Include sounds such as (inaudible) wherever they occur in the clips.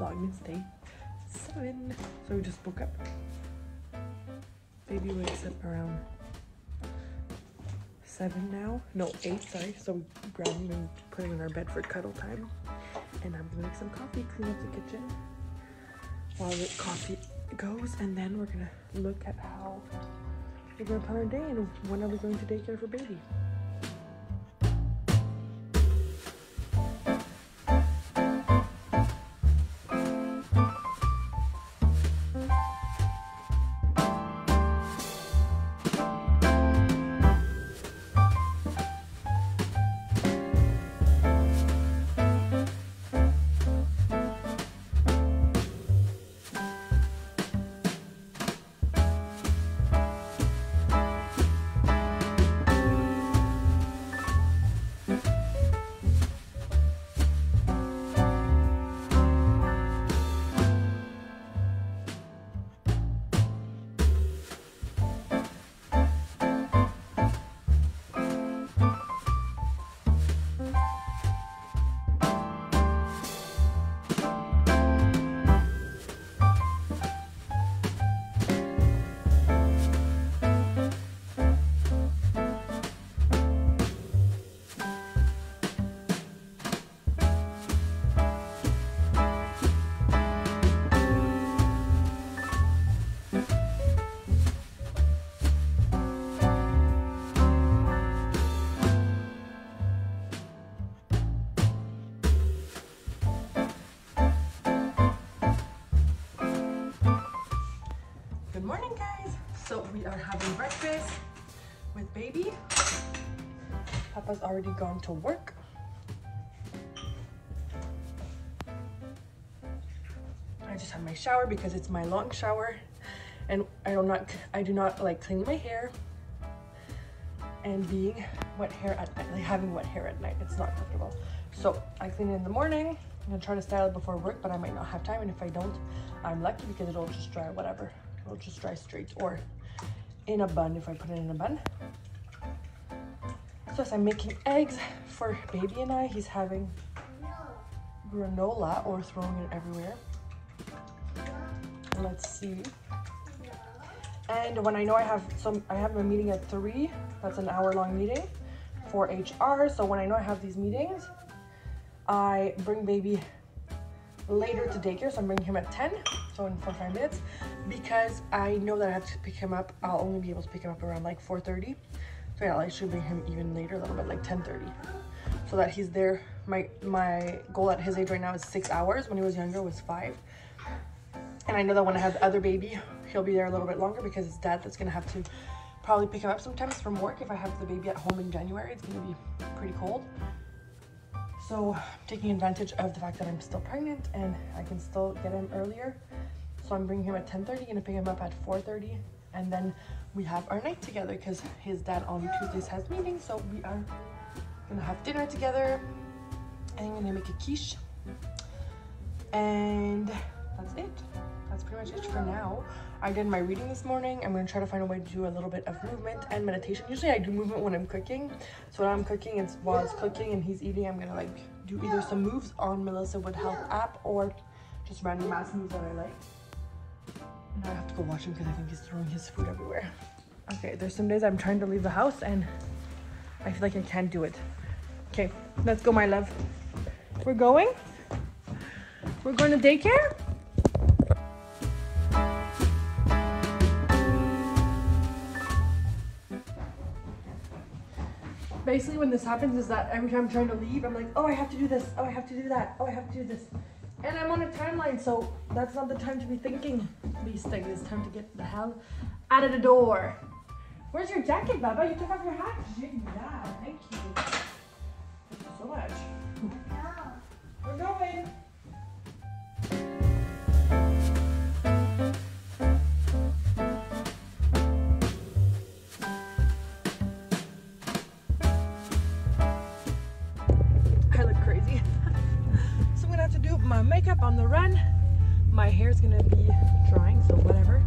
Vlogmas Day 7. So we just woke up. Baby wakes up around 7 now. No, 8, sorry. So we grab him and put him in our bed for cuddle time. And I'm gonna make some coffee, clean up the kitchen while the coffee goes. And then we're gonna look at how we're gonna plan our day and when are we going to daycare for baby. Good morning, guys. So we are having breakfast with baby. Papa's already gone to work. I just had my shower because it's my long shower, and I do not I do not like cleaning my hair and being wet hair at night, like having wet hair at night. It's not comfortable. So I clean it in the morning. I'm gonna try to style it before work, but I might not have time. And if I don't, I'm lucky because it'll just dry whatever. It'll just dry straight or in a bun if I put it in a bun. So as I'm making eggs for baby and I, he's having granola or throwing it everywhere. Let's see. And when I know I have some, I have a meeting at three. That's an hour long meeting for HR. So when I know I have these meetings, I bring baby later to daycare. So I'm bringing him at 10, so in 45 minutes, because I know that I have to pick him up. I'll only be able to pick him up around like 4.30. So yeah, I should bring him even later, a little bit like 10.30, so that he's there. My, my goal at his age right now is six hours. When he was younger, was five. And I know that when I have the other baby, he'll be there a little bit longer because it's dad that's gonna have to probably pick him up sometimes from work. If I have the baby at home in January, it's gonna be pretty cold. So I'm taking advantage of the fact that I'm still pregnant and I can still get him earlier. So I'm bringing him at 10.30, gonna pick him up at 4.30. And then we have our night together because his dad on Tuesdays has meetings. So we are gonna have dinner together. And I'm gonna make a quiche. And that's it. That's pretty much it for now. I did my reading this morning. I'm gonna try to find a way to do a little bit of movement and meditation. Usually I do movement when I'm cooking. So when I'm cooking, it's while it's cooking and he's eating, I'm gonna like do either some moves on Melissa Wood Health app or just random ass moves that I like. Now I have to go watch him because I think he's throwing his food everywhere. Okay, there's some days I'm trying to leave the house and I feel like I can't do it. Okay, let's go, my love. We're going? We're going to daycare? Basically, when this happens, is that every time I'm trying to leave, I'm like, oh, I have to do this. Oh, I have to do that. Oh, I have to do this. And I'm on a timeline, so that's not the time to be thinking these things. It's time to get the hell out of the door. Where's your jacket, Baba? You took off your hat. Yeah, thank you. Thank you so much. We're going. I look crazy. (laughs) so I'm gonna have to do my makeup on the run. My hair's gonna be drying, so whatever.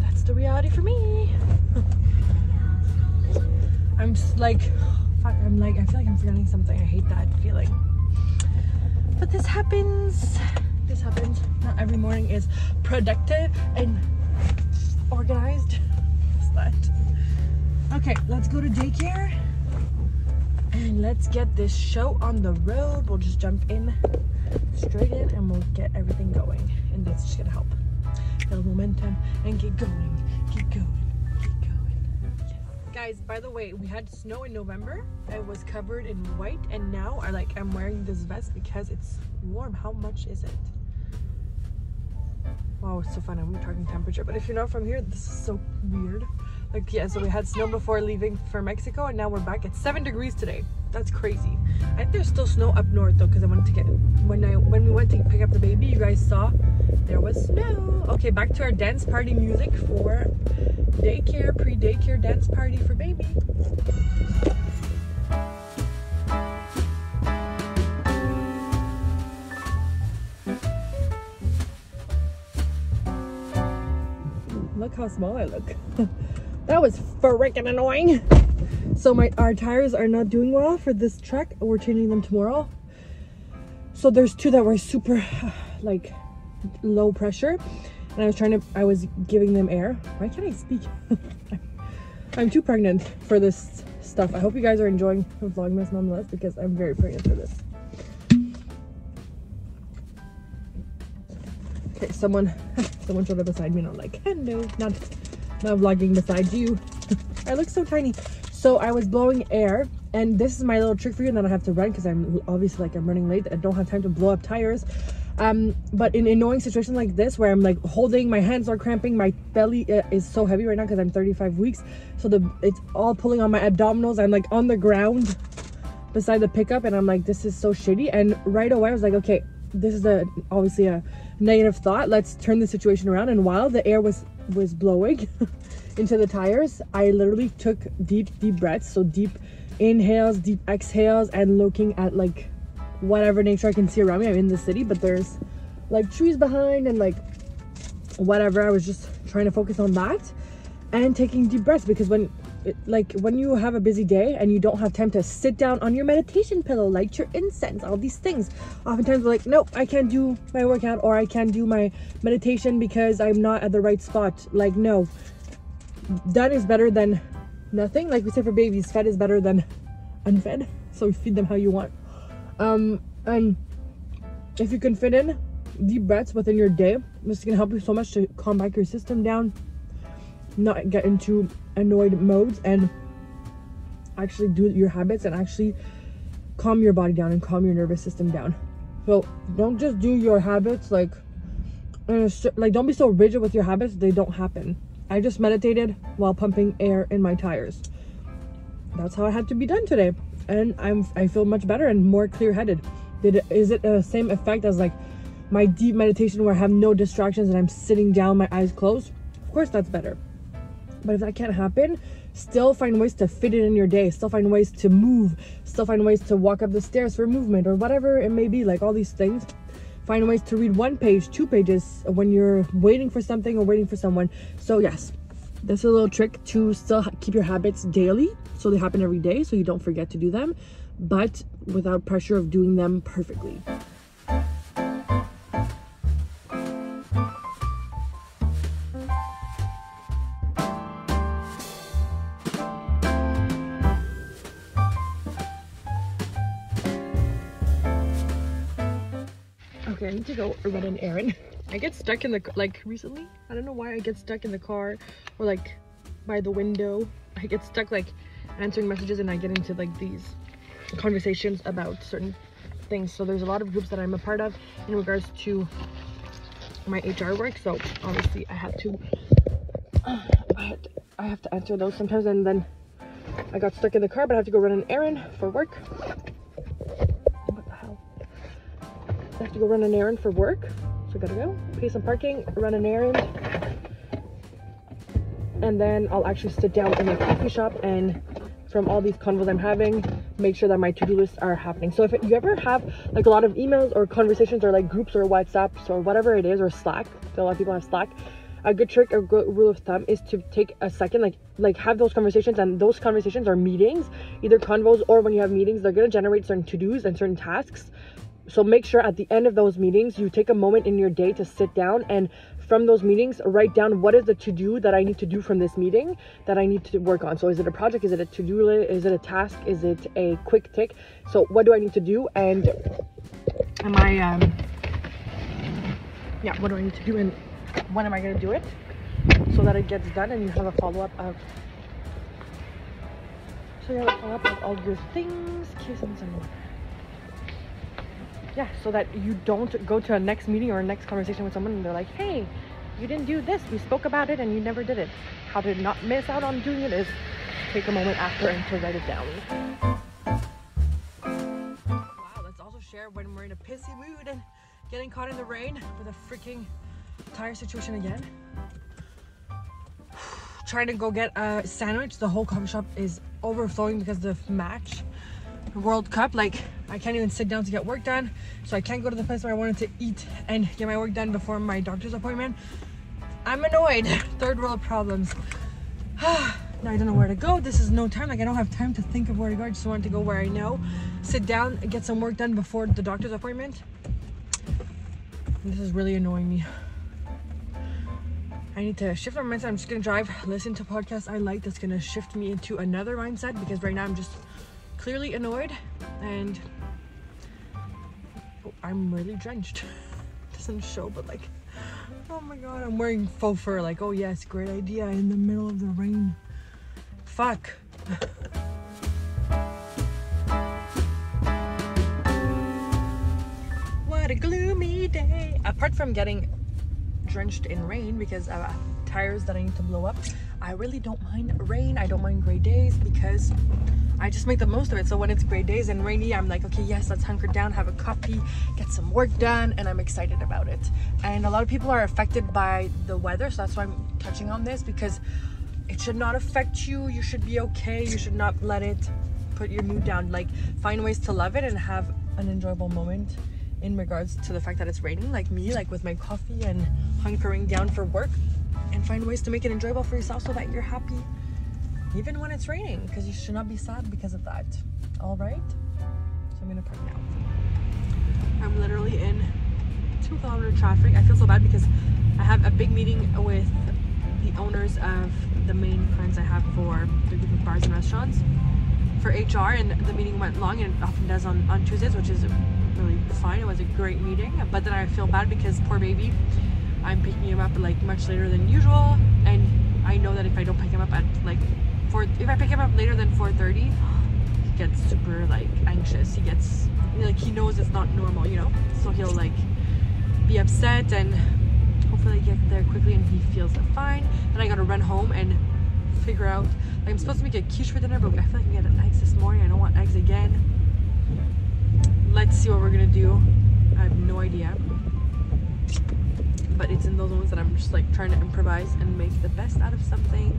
That's the reality for me. (laughs) I'm like, fuck, I'm like, I feel like I'm forgetting something. I hate that feeling. but this happens. This happens. Not every morning is productive and organized. (laughs) What's that? Okay, let's go to daycare and let's get this show on the road. We'll just jump in straight in and we'll get everything going. And that's just gonna help build momentum and get going, get going, get going. Guys, by the way, we had snow in November. It was covered in white and now I like I'm wearing this vest because it's warm. How much is it? Wow, it's so fun. I'm talking temperature, but if you're not from here, this is so weird. Like, yeah, so we had snow before leaving for Mexico, and now we're back at seven degrees today. That's crazy. I think there's still snow up north though, because I wanted to get when I when we went to pick up the baby, you guys saw there was snow. Okay, back to our dance party music for daycare, pre-daycare dance party for baby. Look how small I look. (laughs) That was freaking annoying. So my our tires are not doing well for this truck. We're changing them tomorrow. So there's two that were super (sighs) like low pressure. And I was trying to I was giving them air. Why can't I speak? (laughs) I'm too pregnant for this stuff. I hope you guys are enjoying vlogmas nonetheless because I'm very pregnant for this. Okay, someone (laughs) someone showed up beside me and I'm like, hello, not not vlogging beside you. (laughs) I look so tiny. So I was blowing air and this is my little trick for you and then I have to run because I'm obviously like I'm running late. I don't have time to blow up tires. Um, but in annoying situations like this where I'm like holding, my hands are cramping, my belly uh, is so heavy right now because I'm 35 weeks. So the it's all pulling on my abdominals. I'm like on the ground beside the pickup and I'm like, this is so shitty. And right away I was like, okay, this is a obviously a negative thought. Let's turn the situation around. And while the air was was blowing (laughs) into the tires, I literally took deep, deep breaths. So deep inhales, deep exhales, and looking at like whatever nature I can see around me. I'm in the city, but there's like trees behind and like whatever. I was just trying to focus on that and taking deep breaths because when it, like when you have a busy day and you don't have time to sit down on your meditation pillow, light your incense, all these things. Oftentimes we're like, nope, I can't do my workout or I can't do my meditation because I'm not at the right spot. Like, no, done is better than nothing. Like we said for babies, fed is better than unfed. So feed them how you want. Um, and if you can fit in deep breaths within your day, this is gonna help you so much to calm back your system down, not get into annoyed modes and actually do your habits and actually calm your body down and calm your nervous system down. So don't just do your habits like like don't be so rigid with your habits they don't happen. I just meditated while pumping air in my tires. That's how it had to be done today. And I'm I feel much better and more clear-headed. Is it the same effect as like my deep meditation where I have no distractions and I'm sitting down, my eyes closed? Of course that's better. But if that can't happen, still find ways to fit it in your day. Still find ways to move. Still find ways to walk up the stairs for movement or whatever it may be. Like all these things. Find ways to read one page, two pages uh, when you're waiting for something or waiting for someone. So yes, that's a little trick to still keep your habits daily. So they happen every day so you don't forget to do them, but without pressure of doing them perfectly. Run an errand. I get stuck in the, like recently, I don't know why I get stuck in the car or like by the window. I get stuck like answering messages and I get into like these conversations about certain things. So there's a lot of groups that I'm a part of in regards to my HR work. So obviously I have to, I, have to I have to answer those sometimes and then I got stuck in the car, but I have to go run an errand for work. I have to go run an errand for work. So I gotta go, pay some parking, run an errand. And then I'll actually sit down in a coffee shop and from all these convos I'm having, make sure that my to-do lists are happening. So if you ever have like a lot of emails or conversations or like groups or WhatsApps or whatever it is or Slack, so a lot of people have Slack, a good trick or good rule of thumb is to take a second like like have those conversations and those conversations are meetings either convos or when you have meetings they're going to generate certain to-dos and certain tasks So make sure at the end of those meetings, you take a moment in your day to sit down and from those meetings, write down what is the to do that I need to do from this meeting that I need to work on. So, is it a project? Is it a to do list? Is it a task? Is it a quick tick? So, what do I need to do? And am I, um, yeah, what do I need to do? And when am I going to do it? So that it gets done and you have a follow up of. So, you have a follow up of all your things, kissing someone yeah, so that you don't go to a next meeting or a next conversation with someone and they're like, hey, you didn't do this. We spoke about it and you never did it. How to not miss out on doing it is take a moment after and to write it down. Wow, let's also share when we're in a pissy mood and getting caught in the rain with a freaking tire situation again. (sighs) Trying to go get a sandwich. The whole coffee shop is overflowing because of the match World Cup. Like, I can't even sit down to get work done. So I can't go to the place where I wanted to eat and get my work done before my doctor's appointment. I'm annoyed. (laughs) Third world problems. (sighs) now I don't know where to go. This is no time. Like, I don't have time to think of where to go. I just wanted to go where I know. Sit down, get some work done before the doctor's appointment. This is really annoying me. I need to shift my mindset. I'm just gonna drive, listen to podcasts I like that's gonna shift me into another mindset because right now I'm just clearly annoyed and I'm really drenched. (laughs) Doesn't show, but like, oh my god, I'm wearing faux fur. Like, oh yes, great idea in the middle of the rain. Fuck. (laughs) what a gloomy day. Apart from getting drenched in rain because uh, tires that I need to blow up, I really don't mind rain. I don't mind gray days because I just make the most of it. So when it's gray days and rainy, I'm like, okay, yes, let's hunker down, have a coffee, get some work done, and I'm excited about it. And a lot of people are affected by the weather, so that's why I'm touching on this because it should not affect you. You should be okay. You should not let it put your mood down. Like find ways to love it and have an enjoyable moment in regards to the fact that it's raining, like me, like with my coffee and hunkering down for work, and find ways to make it enjoyable for yourself so that you're happy even when it's raining, because you should not be sad because of that. All right? So I'm gonna park now. I'm literally in two kilometer traffic. I feel so bad because I have a big meeting with the owners of the main clients I have for the group of bars and restaurants for HR, and the meeting went long, and it often does on, on Tuesdays, which is really fine. It was a great meeting, but then I feel bad because poor baby, I'm picking him up like much later than usual, and I know that if I don't pick him up at like four, if I pick him up later than 4.30, he gets super like anxious. He gets, like he knows it's not normal, you know? So he'll like be upset and hopefully get there quickly and he feels fine. Then I gotta run home and figure out, like I'm supposed to make a quiche for dinner, but I feel like we had eggs this morning. I don't want eggs again. Let's see what we're gonna do. I have no idea it's in those moments that I'm just like trying to improvise and make the best out of something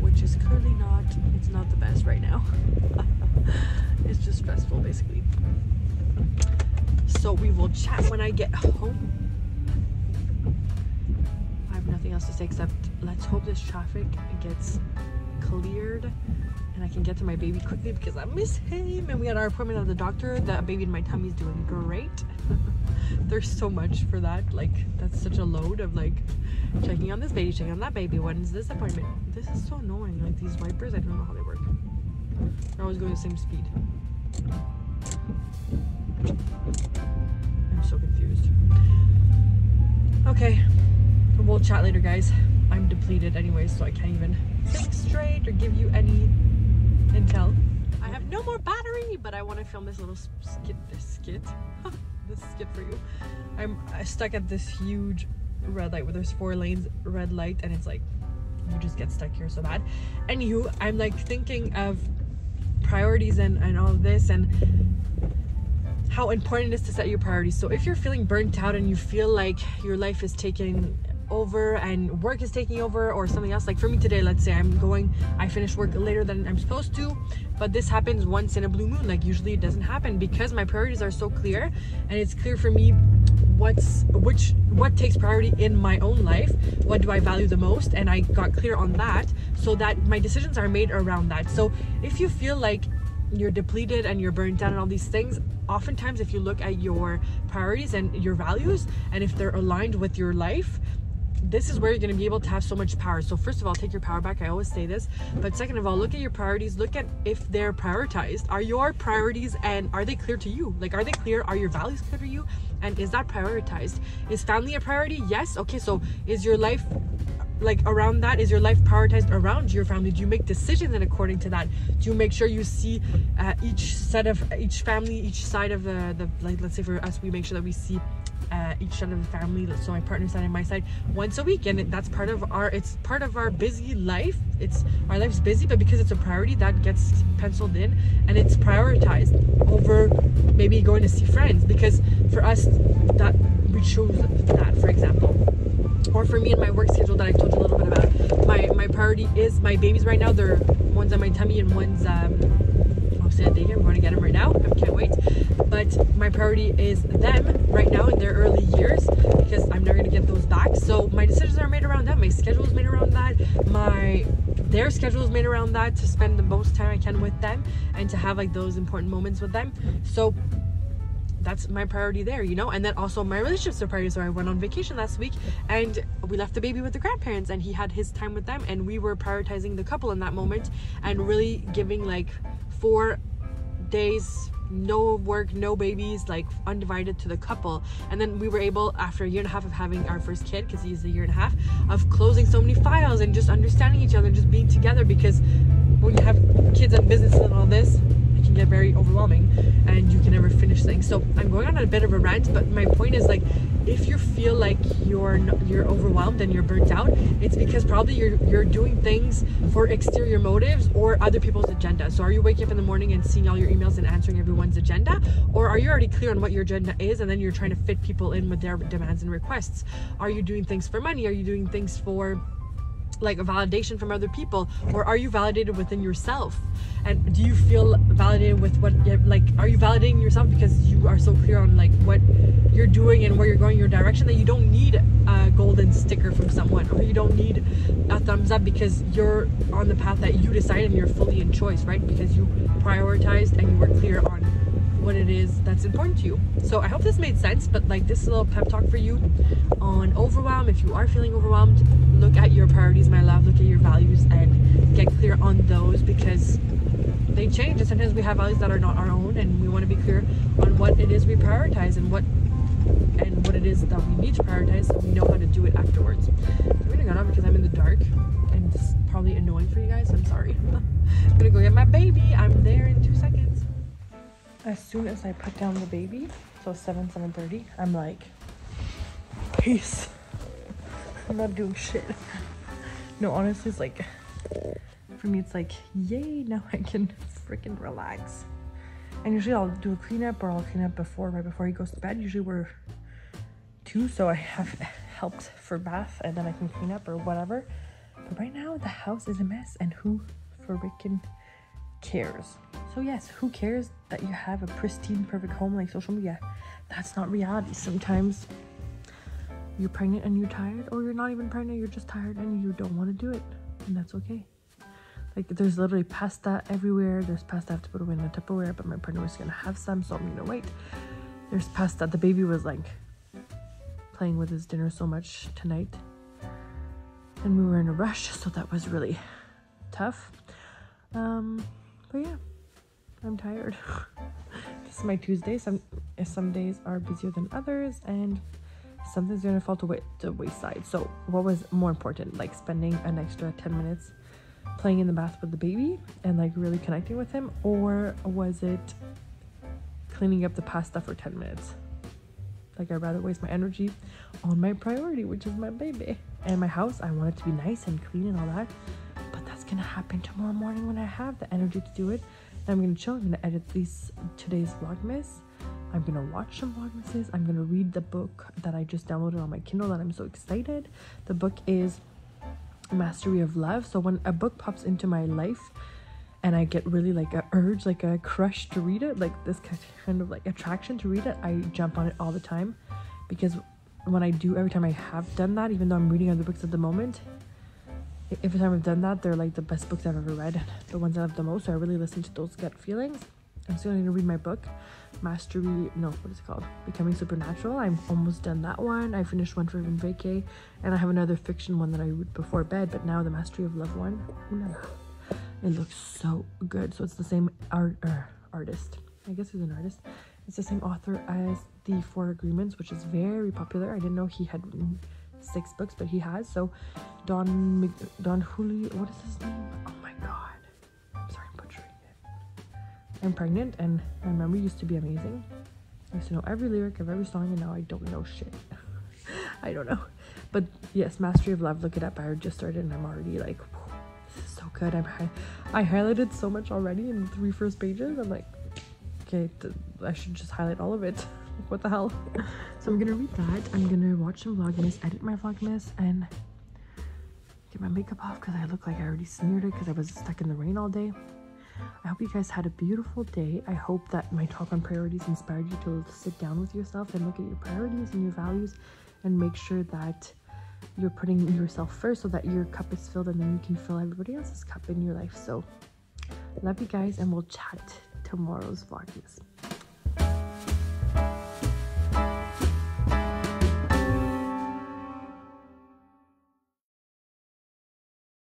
which is clearly not, it's not the best right now. (laughs) it's just stressful basically. So we will chat when I get home. I have nothing else to say except let's hope this traffic gets cleared and I can get to my baby quickly because I miss him. And we had our appointment at the doctor. The baby in my tummy is doing great. (laughs) There's so much for that. Like, that's such a load of like checking on this baby, checking on that baby. When's this appointment? This is so annoying. Like, these wipers, I don't know how they work. They're always going the same speed. I'm so confused. Okay, we'll chat later, guys. I'm depleted anyway, so I can't even think straight or give you any intel. I have no more battery, but I want to film this little skit, this skit, (laughs) this skit for you. I'm stuck at this huge red light where there's four lanes red light and it's like you just get stuck here so bad. Anywho, I'm like thinking of priorities and, and all this and how important it is to set your priorities. So if you're feeling burnt out and you feel like your life is taking over and work is taking over or something else. Like for me today let's say i'm going i finish work later than i'm supposed to but this happens once in a blue moon. Like usually it doesn't happen because my priorities are so clear and it's clear for me what's which what takes priority in my own life what do i value the most and i got clear on that so that my decisions are made around that. So if you feel like you're depleted and you're burnt out and all these things oftentimes if you look at your priorities and your values and if they're aligned with your life this is where you're going to be able to have so much power. So first of all, take your power back. I always say this. But second of all, look at your priorities. Look at if they're prioritized. Are your priorities and are they clear to you? Like are they clear? Are your values clear to you? And is that prioritized? Is family a priority? Yes. Okay, so is your life like around that is your life prioritized around your family do you make decisions in according to that do you make sure you see uh, each set of each family each side of the, the like let's say for us we make sure that we see uh, each side of the family so my partner's side and my side once a week and that's part of our it's part of our busy life it's our life's busy but because it's a priority that gets penciled in and it's prioritized over maybe going to see friends because for us that we chose that for example or for me and my work schedule that I told you a little bit about my my priority is my babies right now they're one's on my tummy and one's um say a daycare. I'm going to get them right now. I can't wait. But my priority is them right now in their early years because I'm never going to get those back. So my decisions are made around that. My schedule is made around that. My their schedule is made around that to spend the most time I can with them and to have like those important moments with them. So that's my priority there, you know? And then also my relationships are priority. So I went on vacation last week and we left the baby with the grandparents and he had his time with them and we were prioritizing the couple in that moment and really giving like four days no work no babies like undivided to the couple. And then we were able after a year and a half of having our first kid because he's a year and a half of closing so many files and just understanding each other just being together because when you have kids and businesses and all this can get very overwhelming and you can never finish things so i'm going on a bit of a rant but my point is like if you feel like you're you're overwhelmed and you're burnt out, it's because probably you're you're doing things for exterior motives or other people's agenda. So are you waking up in the morning and seeing all your emails and answering everyone's agenda, or are you already clear on what your agenda is and then you're trying to fit people in with their demands and requests? Are you doing things for money? Are you doing things for like a validation from other people or are you validated within yourself and do you feel validated with what like are you validating yourself because you are so clear on like what you're doing and where you're going your direction that you don't need a golden sticker from someone or you don't need a thumbs up because you're on the path that you decided and you're fully in choice right because you prioritized and you were clear on what it is that's important to you. So I hope this made sense, but like this little pep talk for you on overwhelm. If you are feeling overwhelmed, look at your priorities, my love, look at your values and get clear on those because they change and sometimes we have values that are not our own and we want to be clear on what it is we prioritize and what and what it is that we need to prioritize so we know how to do it afterwards. So I'm gonna go now because I'm in the dark and it's probably annoying for you guys. I'm sorry. (laughs) I'm gonna go get my baby. I'm there in two seconds as soon as I put down the baby, so 7, 7.30, I'm like, peace. I'm not doing shit. No, honestly, it's like, for me, it's like, yay, now I can freaking relax. And usually I'll do a cleanup or I'll clean up before, right before he goes to bed. Usually we're two, so I have (laughs) helped for bath and then I can clean up or whatever. But right now, the house is a mess and who freaking cares? So, yes, who cares that you have a pristine, perfect home like social media? That's not reality. Sometimes you're pregnant and you're tired, or you're not even pregnant, you're just tired and you don't want to do it, and that's okay. Like, there's literally pasta everywhere. There's pasta I have to put away in the Tupperware, but my partner was gonna have some, so I'm gonna wait. There's pasta. The baby was like playing with his dinner so much tonight, and we were in a rush, so that was really tough. Um, but yeah. I'm tired. (laughs) this is my Tuesday. Some some days are busier than others, and something's gonna fall to the wayside. So, what was more important, like spending an extra 10 minutes playing in the bath with the baby and like really connecting with him, or was it cleaning up the pasta for 10 minutes? Like, I'd rather waste my energy on my priority, which is my baby and my house. I want it to be nice and clean and all that, but that's gonna happen tomorrow morning when I have the energy to do it And I'm gonna chill. I'm gonna edit these today's vlogmas. I'm gonna watch some vlogmases. I'm gonna read the book that I just downloaded on my Kindle that I'm so excited. The book is Mastery of Love. So when a book pops into my life and I get really like a urge, like a crush to read it, like this kind of like attraction to read it, I jump on it all the time because when I do, every time I have done that, even though I'm reading other books at the moment, every time I've done that, they're like the best books I've ever read, the ones I love the most. So I really listen to those gut feelings. I'm still going to read my book, Mastery. No, what is it called? Becoming Supernatural. I'm almost done that one. I finished one for vacay, and I have another fiction one that I read before bed. But now the Mastery of Love one. It looks so good. So it's the same art er, artist. I guess he's an artist. It's the same author as The Four Agreements, which is very popular. I didn't know he had written six books, but he has. So Don Don Julio, what is his name? Oh my god. I'm pregnant and my memory used to be amazing. I used to know every lyric of every song and now I don't know shit. (laughs) I don't know. But yes, Mastery of Love, look it up. I just started and I'm already like, this is so good. I'm I highlighted so much already in the three first pages. I'm like, okay, I should just highlight all of it. (laughs) what the hell? so I'm gonna read that. I'm gonna watch some Vlogmas, edit my Vlogmas, and get my makeup off because I look like I already smeared it because I was stuck in the rain all day. I hope you guys had a beautiful day. I hope that my talk on priorities inspired you to sit down with yourself and look at your priorities and your values and make sure that you're putting yourself first so that your cup is filled and then you can fill everybody else's cup in your life. So, love you guys, and we'll chat tomorrow's vlogmas.